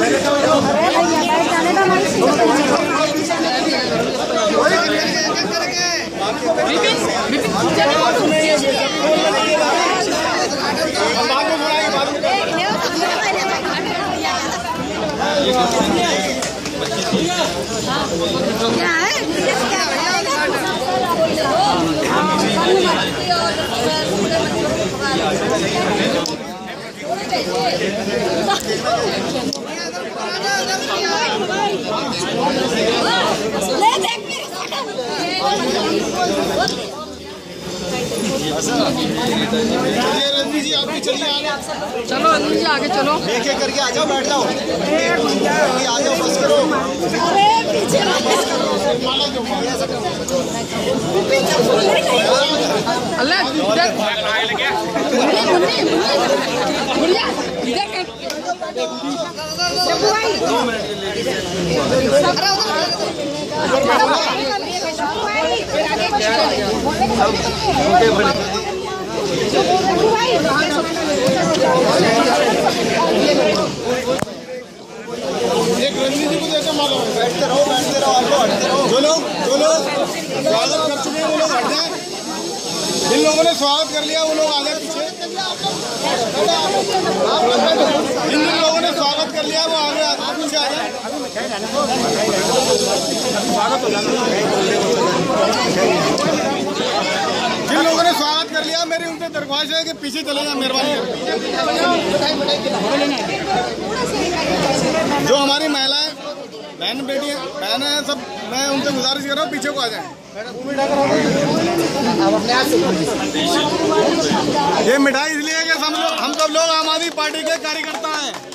क्या ले देख मेरे चलिए रजनी जी आप भी चलिए चलो अनिल जी आगे चलो। एक एक करके आ जाओ बैठ जाओ आ जाओ बस करो। अरे पीछे अल्लाह एक रजनी जी को देखो मारो बैठते रहो बैठते रहो आप हटते रहो जो लोग जो लोग स्वागत कर चुके हैं वो लोग हट जाए जिन लोगों ने स्वागत कर लिया वो लोग आगे पीछे जिन जिन लोगों ने स्वागत कर लिया, वो आगे जिन लोगों ने स्वागत कर लिया, मेरी उनसे दरख्वास्त है कि पीछे चले जाए, मेहरबानी जो हमारी महिलाएँ बहन, बेटी बहन है, सब, मैं उनसे गुजारिश कर रहा हूँ, पीछे को आ जाए। ये मिठाई इसलिए कि हम लोग, हम सब लोग आम आदमी पार्टी के कार्यकर्ता हैं।